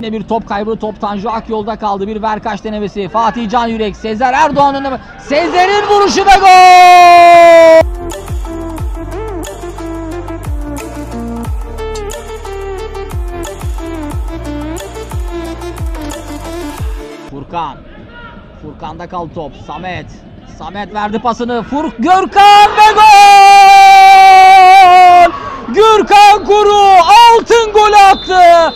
Yine bir top kaybı. Top Tanju Akyol'da kaldı. Bir Verkaç denemesi. Fatih Can Yürek. Sezer Erdoğan'ın önünde. Sezer'in vuruşu ve gol! Furkan. Furkan'da kaldı top. Samet. Samet verdi pasını. Furk Gürkan ve gol! Gürkan Kuru altın gol attı.